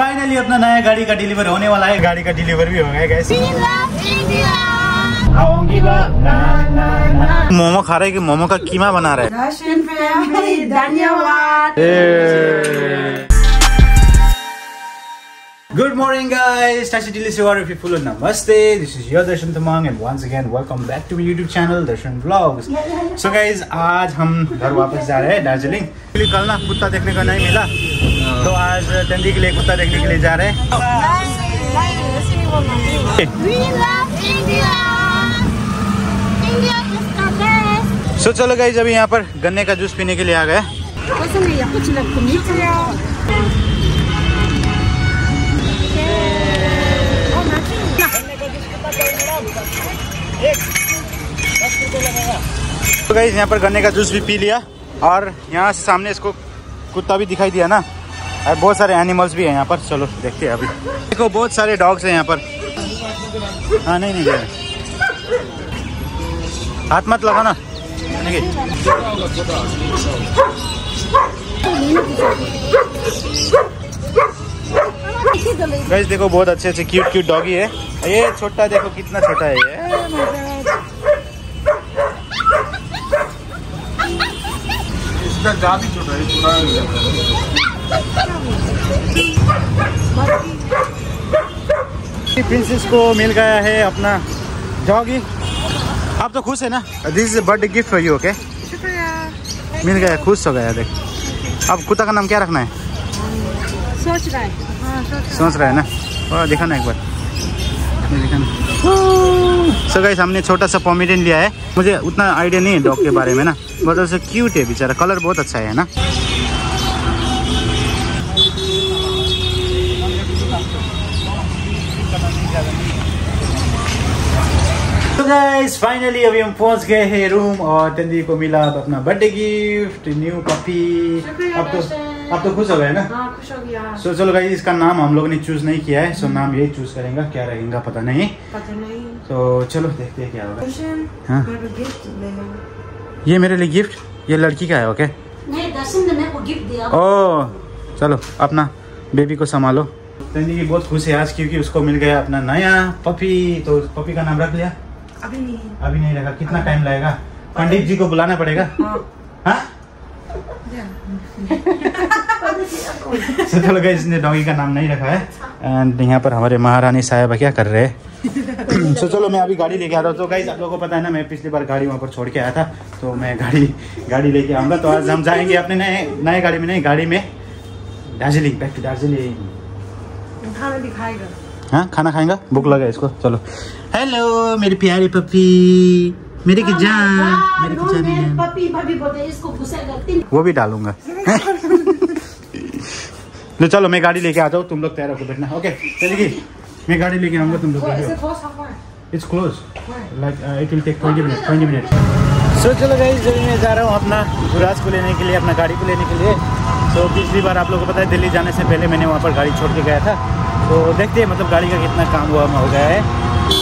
Finally अपना नया गाड़ी का डिलीवर होने वाला है। गाड़ी का डिलीवर भी हो गया India. मोमो खा रहे की कि मोमो का कीमा बना रहे धन्यवाद। हैं Good morning guys, Tashi Dili Siwari people Namaste, this is your Darshan Tamang and once again welcome back to my YouTube channel Darshan Vlogs. So guys, आज हम घर वापस जा रहे हैं दार्जिलिंग कल ना कुत्ता देखने का नहीं मिला तो आज टंडी के लिए कुत्ता देखने के लिए जा रहे हैं. सो चलो गाइज़ अभी यहाँ पर गन्ने का जूस पीने के लिए आ गए तो गाइज़ यहाँ पर गन्ने का जूस भी पी लिया और यहाँ से सामने इसको कुत्ता भी दिखाई दिया ना। और बहुत सारे एनिमल्स भी हैं यहाँ पर। चलो, देखते हैं अभी। देखो, बहुत सारे डॉग्स हैं यहाँ पर। हाँ नहीं नहीं हाथ मत लगाना। देखिए गाइस देखो बहुत अच्छे अच्छे क्यूट क्यूट डॉगी है। ये छोटा देखो कितना छोटा है ये। इसका जाति छोटा है पूरा प्रिंसेस को मिल गया है अपना डॉगी आप तो खुश है ना? This is birthday gift for you okay मिल गया खुश हो गया देख। अब कुत्ता का नाम क्या रखना है? सोच रहा हाँ, सोच रहा है ना? और दिखाना एक बार। दिखाना सो गाइस हमने छोटा सा पॉमिडियन लिया है। मुझे उतना आइडिया नहीं है डॉग के बारे में ना। बहुत अच्छा क्यूट है बेचारा। कलर बहुत अच्छा है ना? तो गाइस फाइनली अभी हम पहुँच गए हैं रूम और टंदी को मिला अब अपना बर्थडे गिफ्ट न्यू पपी अब अब तो खुश हो गए ना? हाँ खुश हो गया। सो चलो गाइस इसका नाम हम लोग ने चूज़ नहीं किया है सो नाम यही चूज़ करेंगे क्या रहेगा पता नहीं। पता नहीं। तो चलो देखते हैं क्या होगा। हाँ। मेरे ये मेरे लिए गिफ्ट ये लड़की का है ओके नहीं दर्शन ने मेरे को गिफ्ट दिया। ओ चलो अपना बेबी को संभालो। टंडी की बहुत खुश है आज क्योंकि उसको मिल गया अपना नया पपी तो पपी का नाम रख लिया। अभी नहीं। अभी नहीं रखा कितना टाइम लगेगा? पंडित जी को बुलाना पड़ेगा। हाँ? हाँ So, चलो गाइस इसने डॉगी का नाम नहीं रखा है। एंड यहाँ पर हमारे महारानी साहब क्या कर रहे हैं? सो चलो मैं अभी गाड़ी लेके आता हूँ। तो गाइस आप लोगों को पता है ना मैं पिछली बार गाड़ी वहाँ पर छोड़ के आया था। तो मैं गाड़ी गाड़ी लेके आऊँगा। तो आज हम जाएँगे अपने नए नए गाड़ी में नहीं गाड़ी में दार्जिलिंग बैक टू दार्जिलिंग। खाना दिखाएगा। हाँ खाना खाएँगा? भूख लगा इसको। चलो। हेलो मेरी प्यारी पप्पी मेरी की जान मेरी की जान पपी भाभी बोलते हैं, इसको घुसेगा तीन वो भी डालूँगा। लो चलो मैं गाड़ी लेके आता हूँ तुम लोग तैयार होकर बैठना ओके चलिए मैं गाड़ी लेके आऊँगा तुम लोग? It's close like it will take 20 minute 20 minute so चलो गाइस जब मैं जा रहा हूँ अपना गुराज को लेने के लिए अपना गाड़ी को लेने के लिए। तो पिछली बार आप लोगों को पता है दिल्ली जाने से पहले मैंने वहाँ पर गाड़ी छोड़ के गया था। तो देखते हैं मतलब गाड़ी का कितना काम हुआ हो गया है। तो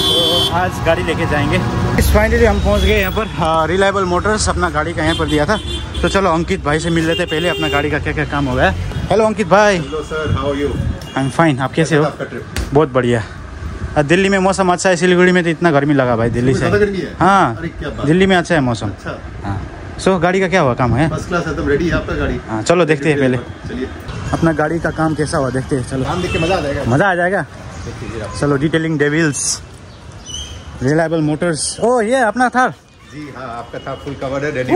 आज गाड़ी लेके जाएँगे। फाइनली हम पहुँच गए यहाँ पर। रिलायबल मोटर्स अपना गाड़ी का यहाँ पर दिया था। तो चलो अंकित भाई से मिल लेते पहले। अपना गाड़ी का क्या क्या काम हो गया हेलो अंकित भाई। Hello sir how you I am fine आप कैसे हो? बहुत बढ़िया। दिल्ली में मौसम अच्छा है सिलीगुड़ी में तो इतना गर्मी लगा भाई दिल्ली से। है? हाँ। दिल्ली में अच्छा है मौसम। अच्छा। हाँ। सो गाड़ी का क्या हुआ? काम है? फ़र्स्ट क्लास एकदम रेडी है आपका गाड़ी? हाँ चलो देखते हैं पहले। चलिए। अपना गाड़ी का काम कैसा हुआ? देखते हैं चलो। नाम देख के मज़ा आ जाएगा। मज़ा आ जाएगा? चलो डिटेलिंग डेविल्स रिलायबल मोटर्स ओ ये अपना था जी हाँ आपका था फुल कवर्ड है ready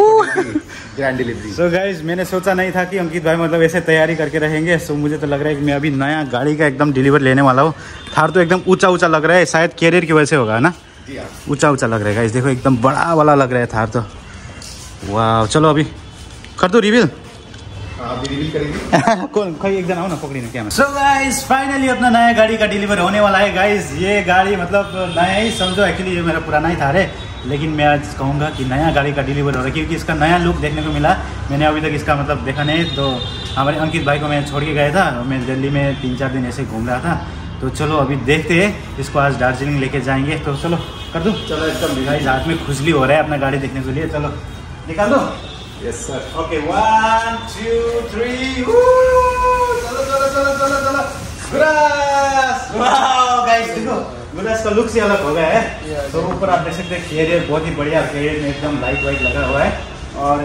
grand delivery so guys मैंने सोचा नहीं था कि अंकित भाई मतलब ऐसे तैयारी करके रहेंगे सो मुझे तो लग रहा है कि मैं अभी नया गाड़ी का एकदम डिलीवर लेने वाला हूँ। थार तो एकदम ऊँचा ऊँचा लग रहा है शायद कैरियर की वजह से होगा ना? हाँ। ऊँचा ऊँचा लग रहा है गाइस देखो एकदम बड़ा वाला लग रहा है थार तो। वाह चलो अभी कर दो रिवील आप भी रिवील करेंगे? कौन कोई एक जन आओ ना पकड़ी क्या सो गाइस फाइनली अपना नया गाड़ी का डिलीवर होने वाला है। गाइस ये गाड़ी मतलब नया ही समझो एक्चुअली ये मेरा पुराना ही था रे। लेकिन मैं आज कहूँगा कि नया गाड़ी का डिलीवर हो रहा है क्योंकि इसका नया लुक देखने को मिला। मैंने अभी तक इसका मतलब देखा नहीं तो हमारे अंकित भाई को मैं छोड़ के गया था। मैं दिल्ली में तीन चार दिन ऐसे घूम रहा था। तो चलो अभी देखते हैं इसको आज दार्जिलिंग लेके जाएँगे। तो चलो कर दूँ। चलो एकदम गाइस हाथ में खुजली हो रहा है अपना गाड़ी देखने के लिए। चलो निकाल दो। Yes sir okay one two three चलो चलो चलो चलो चलो। गुरास! वाओ गाइस देखो का लुक से अलग हो गया है। तो ऊपर आप देख सकते हैं कैरियर बहुत ही बढ़िया कैरियर में एकदम लाइट वाइट लगा हुआ है। और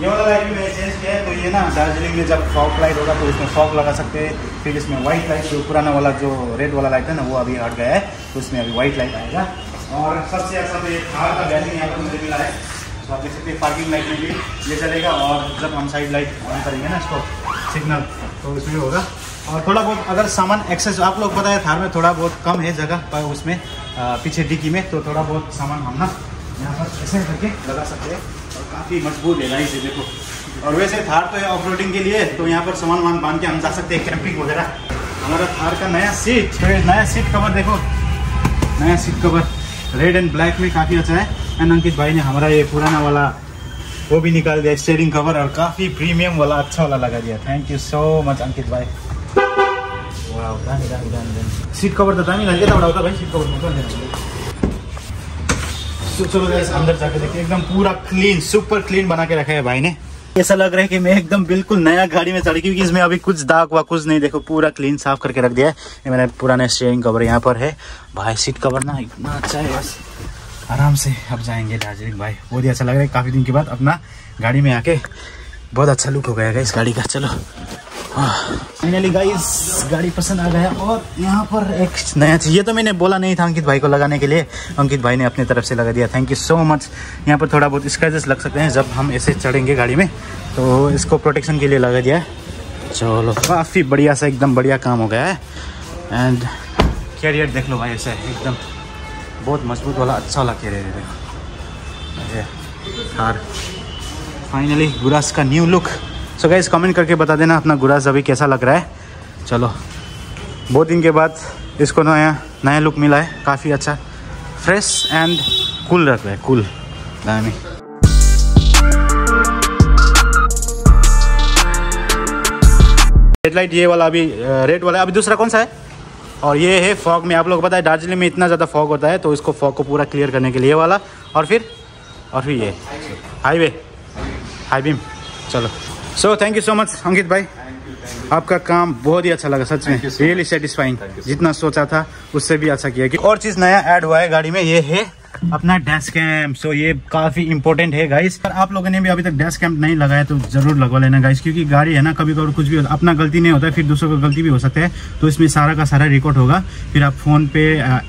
ये वाला लाइट भी मैंने चेंज किया है तो ये ना दार्जिलिंग में जब फॉग लाइट होगा तो इसमें फॉग लगा सकते हैं। फिर इसमें व्हाइट लाइट जो पुराना वाला जो रेड वाला लाइट है ना वो अभी हट गया है तो इसमें अभी व्हाइट लाइट आएगा। और सबसे अच्छा तो ये का बैलिंग यहाँ पर मुझे मिला है। तो आप देख सकते हैं पार्किंग लाइट में भी ये चलेगा और जब हम साइड लाइट ऑन करेंगे ना इसको सिग्नल तो उसमें होगा। और थोड़ा बहुत अगर सामान एक्सेस आप लोग पता है थार में थोड़ा बहुत कम है जगह पर उसमें पीछे डिक्की में तो थोड़ा बहुत सामान हम ना यहाँ पर ऐसे करके लगा सकते हैं। और काफ़ी मज़बूत है लाइन से देखो। और वैसे थार तो है ऑफ़ के लिए तो यहाँ पर सामान वामान बाँध के हम जा सकते हैं कैंपिंग वगैरह। हमारा थार का नया सीट तो नया सीट कवर देखो। नया seat cover red and black में काफ़ी अच्छा है। एंड अंकित भाई ने हमारा ये पुराना वाला वो भी निकाल दिया स्टेयरिंग कवर और काफ़ी प्रीमियम वाला अच्छा वाला लगा दिया। Thank you so much Ankit भाई। सीट कवर तो दामी लगे था भाई सीट कवर चलो अंदर जाके देखिए, एकदम पूरा क्लीन सुपर क्लीन बना के रखा है भाई ने। ऐसा लग रहा है कि मैं एकदम बिल्कुल नया गाड़ी में चढ़ी, क्योंकि इसमें अभी कुछ दाग वा कुछ नहीं, देखो, पूरा क्लीन साफ़ करके रख दिया है। ये मैंने पुराना स्टेयरिंग कवर यहाँ पर है। भाई सीट कवर ना, इतना अच्छा है आराम से अब जाएँगे दार्जिलिंग, भाई। बहुत ही अच्छा लग रहा है। काफ़ी दिन के बाद अपना गाड़ी में आके बहुत अच्छा लुक हो गया इस गाड़ी का। चलो। फाइनली गाइस गाड़ी पसंद आ गया और यहाँ पर एक नया चीज़। ये तो मैंने बोला नहीं था अंकित भाई को लगाने के लिए। अंकित भाई ने अपने तरफ़ से लगा दिया। थैंक यू सो मच यहाँ पर थोड़ा बहुत स्क्रैचेस लग सकते हैं जब हम ऐसे चढ़ेंगे गाड़ी में। तो इसको प्रोटेक्शन के लिए लगा दिया है। चलो, काफ़ी बढ़िया सा, एकदम बढ़िया काम हो गया है। एंड कैरियर देख लो भाई, ऐसा एकदम बहुत मज़बूत वाला अच्छा वाला है देखो ये फाइनली गुरास का new look so guys comment करके बता देना अपना गुरास अभी कैसा लग रहा है। चलो। बहुत दिन के बाद इसको नया नया लुक मिला है। काफ़ी अच्छा। फ्रेश एंड कूल रख रहा है कूल दामी हेडलाइट ये वाला अभी रेड वाला। अभी दूसरा कौन सा है? और ये है फॉग में। आप लोग को पता है दार्जिलिंग में इतना ज़्यादा फॉग होता है तो इसको फॉग को पूरा क्लियर करने के लिए वाला। और फिर और फिर ये। हाईवे। High beam. चलो। So thank you so much Ankit भाई। आपका काम बहुत ही अच्छा लगा सच में। रियली सेटिस्फाइंग जितना सोचा था उससे भी अच्छा किया। कि और चीज़ नया ऐड हुआ है गाड़ी में ये है अपना डैश कैम्प सो ये काफ़ी इंपॉर्टेंट है गाइस पर आप लोगों ने भी अभी तक डैश कैम्प नहीं लगाया तो ज़रूर लगवा लेना गाइस क्योंकि गाड़ी है ना कभी कभी कुछ भी अपना गलती नहीं होता है फिर दूसरों का गलती भी हो सकता है तो इसमें सारा का सारा रिकॉर्ड होगा। फिर आप फ़ोन पे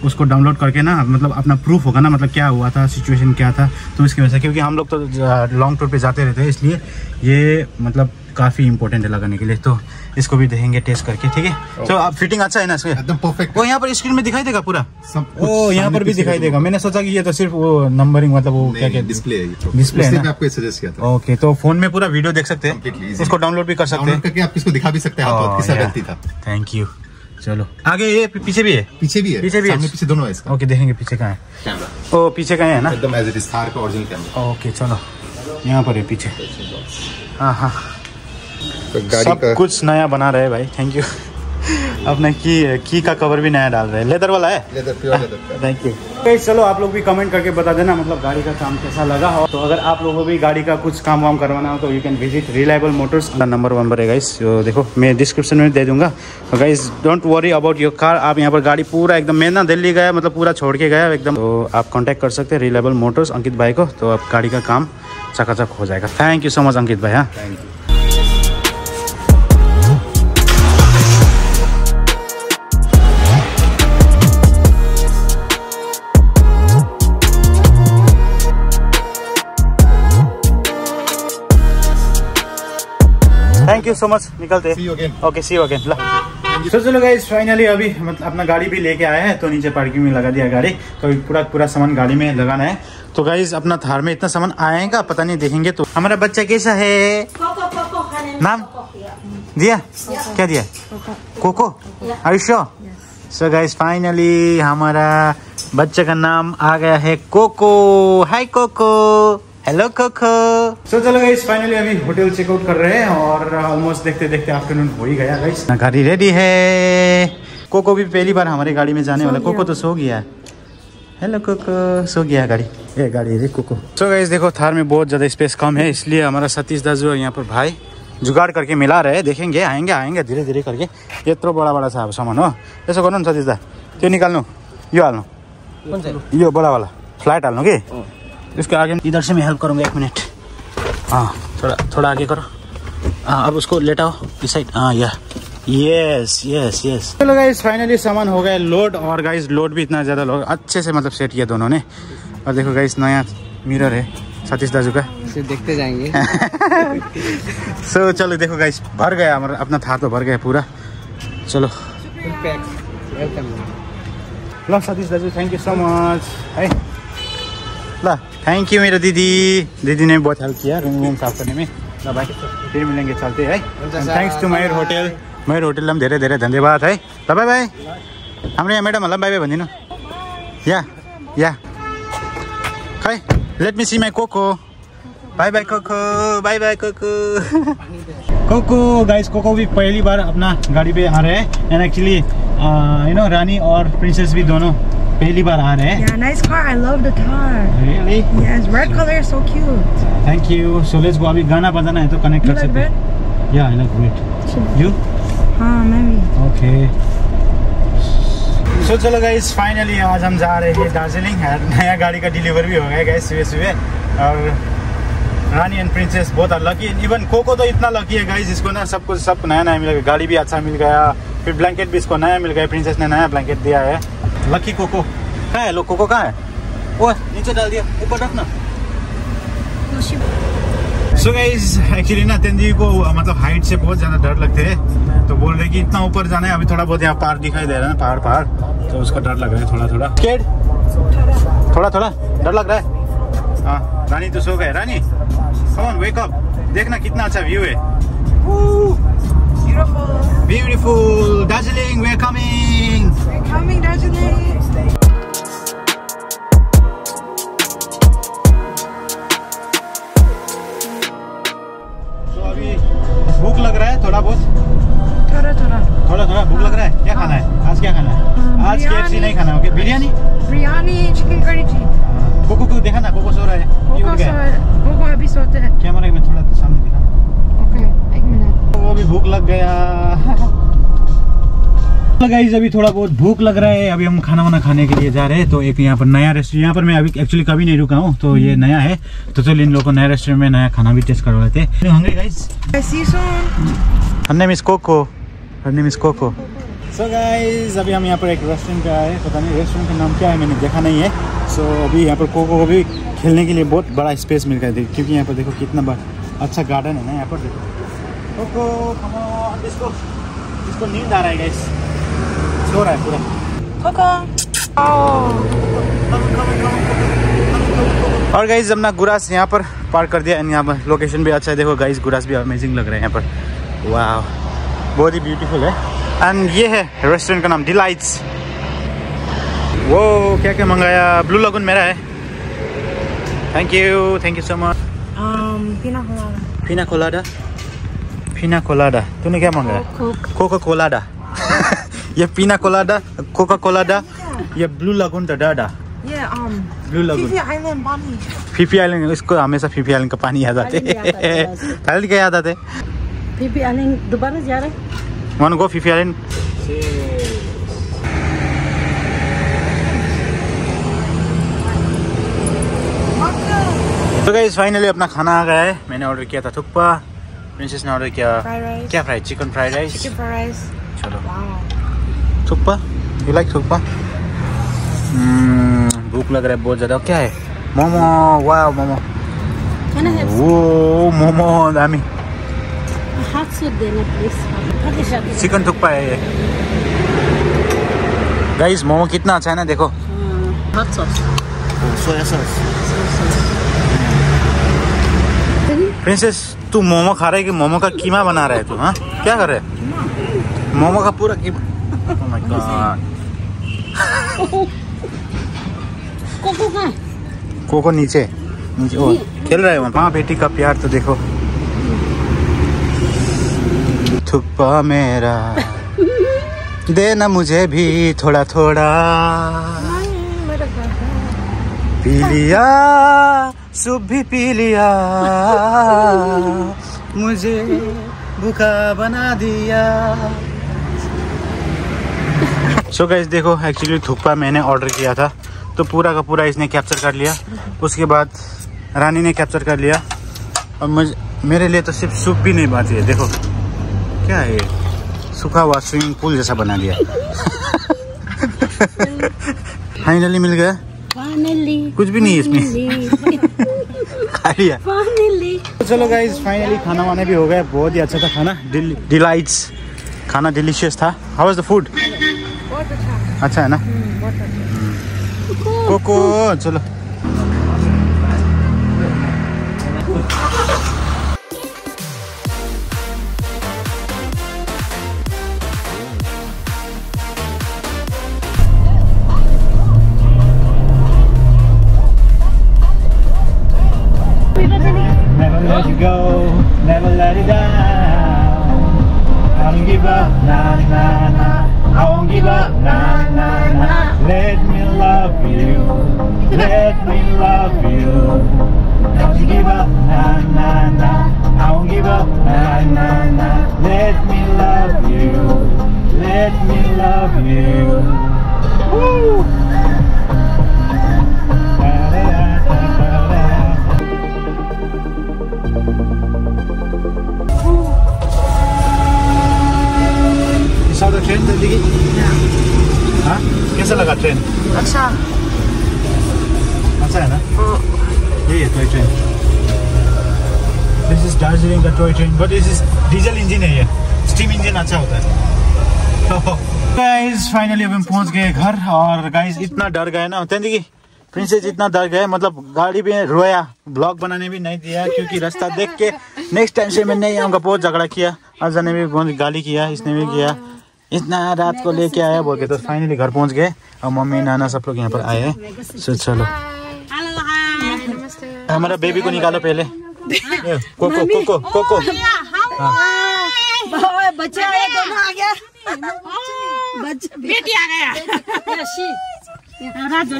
उसको डाउनलोड करके ना मतलब अपना प्रूफ होगा ना मतलब क्या हुआ था सिचुएशन क्या था तो इसकी वजह से, क्योंकि हम लोग तो लॉन्ग टूर पे जाते रहते हैं, इसलिए ये मतलब काफ़ी इंपॉर्टेंट है लगाने के लिए। तो इसको भी देखेंगे टेस्ट करके ठीक है? तो आप फिटिंग अच्छा है ना इसका? एकदम परफेक्ट वो यहाँ पर स्क्रीन में दिखाई देगा पूरा? सब ओ यहाँ पर भी दिखाई देगा। मैंने सोचा कि ये तो सिर्फ़ वो नंबरिंग मतलब वो क्या कहते डिस्प्ले है ये तो। है? मैं आपको सजेस्ट किया था। ओके तो फ़ोन में पूरा वीडियो देख सकते हैं. उसको डाउनलोड भी कर सकते हैं। आप इसको दिखा भी सकते हैं। किसका गलती था? थैंक यू चलो। आगे ये पीछे भी है? पीछे भी है। पीछे भी है। पीछे दोनों है इसका। ओके देखेंगे पीछे कहाँ है। कैमरा ओ पीछे कहाँ है ना? एकदम एज इट इज़ थार का ओरिजिनल कैमरा ओके चलो। यहाँ पर है पीछे। हाँ हाँ। तो गाड़ी सब का कुछ नया बना रहे भाई थैंक यू अपने की की का कवर भी नया डाल रहे हैं। लेदर वाला है? Leather pure leather thank you चलो आप लोग भी कमेंट करके बता देना मतलब गाड़ी का काम कैसा लगा। हो तो अगर आप लोगों को भी गाड़ी का कुछ काम वाम करवाना हो तो you can visit reliable motors number one पर है गाइस तो देखो मैं डिस्क्रिप्शन में दे दूँगा। तो guys don't worry about your car आप यहाँ पर गाड़ी पूरा एकदम मैं ना दिल्ली गया मतलब पूरा छोड़ के गया एकदम। तो आप कॉन्टैक्ट कर सकते हैं रिलायबल मोटर्स अंकित भाई को तो आप गाड़ी का काम चकाचक हो जाएगा। Thank you so much Ankit भाई हाँ। Thank you thank you so much निकलते See you again. Okay see again ला। तो चलो गाइस फाइनली अभी मतलब अपना गाड़ी भी लेके आए हैं तो नीचे पार्किंग में लगा दिया गाड़ी। तो अभी पूरा पूरा सामान गाड़ी में लगाना है। तो गाइज़ अपना थार में इतना सामान आएगा पता नहीं देखेंगे तो। हमारा बच्चा कैसा है? नाम? दिया? क्या दिया? कोको आयुष्य सो गाइज़ फाइनली हमारा बच्चे का नाम आ गया है Coco hi Coco hello Coco so चलो गाइस फाइनली अभी होटल चेकआउट कर रहे हैं और ऑलमोस्ट देखते देखते आफ्टरनून हो ही गया गाइस गाड़ी रेडी है। कोको भी पहली बार हमारी गाड़ी में जाने वाला कोको तो सो गया हेलो कोको सो गया गाड़ी। ये गाड़ी रे कोको सो गाइस देखो थार में बहुत ज़्यादा स्पेस कम है इसलिए हमारा सतीश दाजू और यहाँ पर भाई जुगाड़ करके मिला रहे हैं। देखेंगे आएँगे आएँगे धीरे धीरे करके। यत्रो बडा बडा छ अब सामान हो। यसो गर्नु नि सतीश दा। त्यो निकाल्नु यो हाल्नु यो बड़ा वाला। फ़्लाइट हाल्नु कि? इसके आगे इधर से मैं हेल्प करूँगा एक मिनट हाँ थोड़ा थोड़ा आगे करो। हाँ अब उसको लेटाओ इस साइड हाँ या यस यस यस चलो गाइस फाइनली सामान हो गया लोड और गाइस लोड भी इतना ज़्यादा लोग अच्छे से मतलब सेट किया दोनों ने। और देखो गाइस नया मिरर है सतीश दाजू का। देखते जाएँगे। सो so, चलो देखो गाइस भर गया हमारा अपना थार तो भर गया पूरा। चलो। वेलकम ल सतीश दाजु थ्याङ्क यू सो मच है ल। थैंक यू मेरा दीदी। दीदी ने बहुत हेल्प किया रूम रूम साफ़ करने में। ल भाइ फेरि मिलेंगे चलते है thanks to Mayur hotel Mayur होटेललाई पनि धेरै धेरै धन्यवाद है ल बाई बाई हाम्रो यहाँ म्याडमहरूलाई पनि बाई बाई भनिदिनु या या। खै let me see my Coco bye bye Coco bye bye Coco Coco guys Coco भी पहली बार अपना गाड़ी पे आ रहे हैं। And actually you know Rani और प्रिंसेस भी दोनों पहली बार आ रहे हैं। Yeah, nice car. I love the car. Really Yes, red color is so cute. Thank you so let's go अभी गाना बजाना है तो कनेक्ट कर सकते हैं। या आई लाइक ग्रेट यू हाँ मैं भी. ओके सो चलो गाइस फाइनली आज हम जा रहे हैं दार्जिलिंग है नया गाड़ी का डिलीवर भी हो गया गाइस सुबह सुबह। और रानी एंड प्रिंसेस बहुत लकी इवन कोको तो इतना लकी है गाइस इसको ना सब कुछ सब नया नया मिल गया। गाड़ी भी अच्छा मिल गया। फिर ब्लैंकेट भी इसको नया मिल गया। प्रिंसेस ने नया ब्लैंकेट दिया है। लकी कोको कहाँ है? लोग कोको कहाँ है? वो नीचे डाल दिया। ऊपर रखना। सो गाइज़ एक्चुअली ना तेंदी को मतलब हाइट से बहुत ज़्यादा डर लगते हैं। तो बोल रहे कि इतना ऊपर जाना है। अभी थोड़ा बहुत यहाँ पहाड़ दिखाई दे रहा है ना पहाड़ पहाड़ तो उसका डर लग रहा है थोड़ा थोड़ा। केड थोड़ा थोड़ा। डर लग रहा है। हाँ रानी तो सो गए। रानी कौन वेक अप देखना कितना अच्छा व्यू है. Beautiful Darjeeling we coming We're coming, Darjeeling. भूख लग रहा है थोड़ा बहुत? थोड़ा थोड़ा थोड़ा थोड़ा भूख लग रहा है? क्या खाना है? आज क्या खाना है? आज के नहीं खाना okay biryani? Biryani chicken curry थी कोको को देखा ना कोको सो रहा है। कोको सो कोको अभी सोते हैं। कैमरा में थोड़ा सामने दिखा। ओके एक मिनट। वो भी भूख लग गया। गाइस अभी थोड़ा बहुत भूख लग रहा है अभी हम खाना वाना खाने के लिए जा रहे हैं तो एक यहाँ पर नया रेस्टोरेंट यहाँ पर मैं अभी एक्चुअली कभी नहीं रुका हूँ तो ये नया है तो चलो इन लोगों को नया रेस्टोरेंट में नया खाना भी टेस्ट करवा लेते हैं। Is Coco her name is Coco so guys अभी हम यहाँ पर एक रेस्टोरेंट पे आए पता नहीं रेस्टोरेंट का नाम क्या है मैंने देखा नहीं है। सो अभी यहाँ पर कोको को भी खेलने के लिए बहुत बड़ा स्पेस मिल गया है क्योंकि यहाँ पर देखो कितना बड़ा अच्छा गार्डन है ना यहाँ पर देखो। कोको इसको नींद आ रहा है गाइस सो रहा है पूरा और गाइज़ हमने गुरास यहाँ पर पार्क कर दिया। एंड यहाँ पर लोकेशन भी अच्छा है। देखो गाइज़ गुरास भी अमेजिंग लग रहे हैं यहाँ पर। वाह बहुत ही ब्यूटीफुल है। एंड ये है रेस्टोरेंट का नाम डिलाइट्स वो क्या क्या मंगाया? ब्लू लगून मेरा है। Thank you thank you so much pina colada pina colada तूने क्या मंगाया? कोका कोलाडा ये पीना कोलाडा कोका कोलाडा ये blue lagoon the um blue lagoon Phi island इसको हमेशा फीफी आइलैंड का पानी याद आते पानी याद आता याद भी आने दोबारा जा रहे वन गो फीफी आइलैंड तो गाइस फाइनली अपना खाना आ गया है मैंने ऑर्डर किया था थुक्पा प्रिंसेस ने ऑर्डर किया क्या fry chicken fried rice rice. चलो थुक्पा? You like thukpa? हम्म, भूख लग रहा है बहुत ज़्यादा। क्या है? मोमो वाह मोमो। वो मोमो दामी। देना प्लीज़ चिकन थुक्पा है ये। गाइस मोमो कितना अच्छा है ना देखो। Hot sauce soya sauce princess तू मोमो खा रहा है कि मोमो का कीमा बना रहा है तू हाँ? क्या कर रहे है? मोमो का पूरा कीमा Oh my God. कोको कहाँ कोको नीचे। नीचे। ओ खेल रहा है। वहाँ माँ बेटी का प्यार तो देखो। थुप्पा मेरा। देना मुझे भी थोड़ा थोड़ा। पी लिया सुब भी पी लिया। मुझे भूखा बना दिया। सो गाइस देखो एक्चुअली थुक्पा मैंने ऑर्डर किया था। तो पूरा का पूरा इसने कैप्चर कर लिया। उसके बाद रानी ने कैप्चर कर लिया। और मुझे मेरे लिए तो सिर्फ़ सूप भी नहीं बाकी है। देखो क्या है सूखा हुआ स्विमिंग पूल जैसा बना दिया फाइनली मिल गया. कुछ भी नहीं है इसमें। Finally. खा लिया। तो चलो गाइज़ फाइनली खाना वाना भी हो गया। बहुत ही अच्छा था खाना। डिलाइट्स खाना डिलीशियस था। हाउ वाज द फ़ूड अच्छा है ना? कोको चलो। अच्छा। अच्छा है ना? यही है toy train this is Darjeeling का toy train but this is diesel engine है ये। स्टीम इंजन अच्छा होता है। गाइस फाइनली अब हम पहुँच गए घर और गाइस इतना डर गए ना। प्रिंसेस इतना डर गए मतलब गाड़ी में रोया ब्लॉग बनाने भी नहीं दिया क्योंकि रास्ता देख के नेक्स्ट टाइम से मैं नहीं आऊँगा बहुत झगड़ा किया। अजा ने भी बहुत गाली किया इसने भी किया। इतना रात को लेके आया बोल के तो फाइनली घर पहुँच गए। और मम्मी नाना सब लोग यहाँ पर आए हैं। सो चलो। हमारा बेबी को निकालो पहले। कोको कोको कोको बच्चे आए दोनों आ गया। बेटी आ गया। रात तो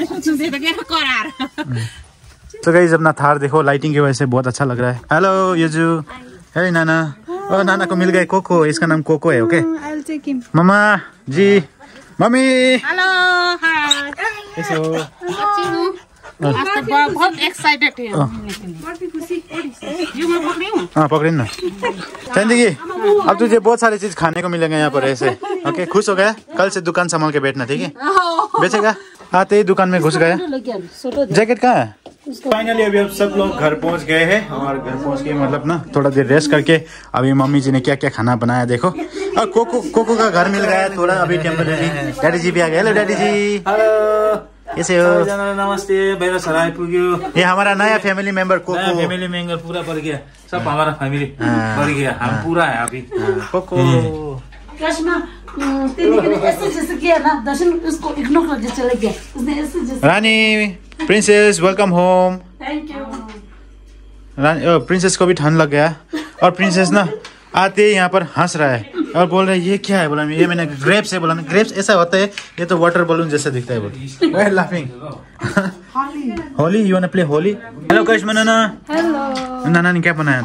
तो गाइस अपना थार देखो लाइटिंग की वजह से बहुत अच्छा लग रहा है। हेलो युजु हे नाना। ओ नाना को मिल गए कोको इसका नाम कोको है ओके मम्मा जी मम्मी हेलो हाय कैसे हो बहुत बहुत एक्साइटेड है जो मैं बोल रही हूँ हाँ पकड़े ना अब तुझे बहुत सारी चीज़ खाने को मिलेंगे यहाँ पर ऐसे ओके खुश हो गया कल से दुकान संभाल के बैठना ठीक है बेचेगा आते ही दुकान में घुस गया जैकेट कहाँ है फाइनली अभी अब सब लोग घर पहुँच गए हैं। और घर पहुँच के मतलब ना थोड़ा देर रेस्ट करके अभी मम्मी जी ने क्या क्या खाना बनाया देखो। और कोको कोको का घर मिल गया है थोड़ा अभी टेम्पररी डैडी जी भी आ गए। हेलो डैडी जी। हेलो कैसे हो? नमस्ते। ये हमारा नया फैमिली मेंबर नया कोको। फैमिली मेंबर पूरा बढ़ गया। सब हमारा फैमिली हाँ। बढ़ गया। हम पूरा है अभी। कोको। कृष्णा तेरे ऐसे जैसे किया ना दर्शन उसको इग्नोर करके चले गया। उसने ऐसे जैसे Rani. Princess welcome home thank you princess को भी ठंड लग गया और प्रिंसेस ना आते यहाँ पर हंस रहा है और बोल रहे ये क्या है? बोला ये मैंने ग्रेप्स है बोला ग्रेप्स ऐसा होता है ये तो वाटर बलून जैसा दिखता है बोल। Laughing Holi you want play Holi hello Karishma Nana hello नाना ने क्या बनाया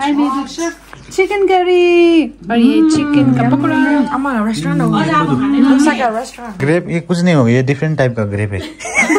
चिकन करी और ये चिकन का पकौड़ा। हमारा रेस्टोरेंट होगा ग्रेप ये कुछ नहीं होगा ये डिफरेंट टाइप का ग्रेप है।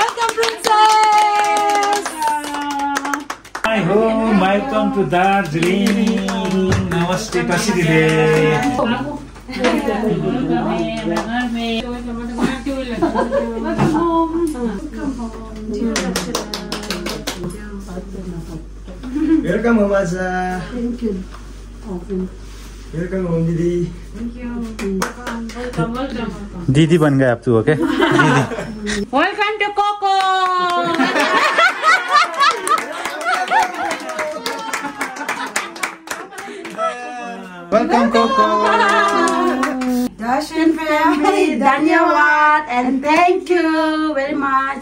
Welcome, princess. My home, welcome to Darjeeling. Namaste, Kasidile. Welcome हो माझा दीदी बन गए आप तू okay welcome to Coco welcome Coco Darshan family धन्यवाद and thank you very much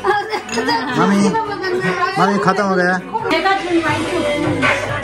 किन पर्दैन जान्छ नि मम्मी मम्मी खत्म हो गया एकाचोटि भाइ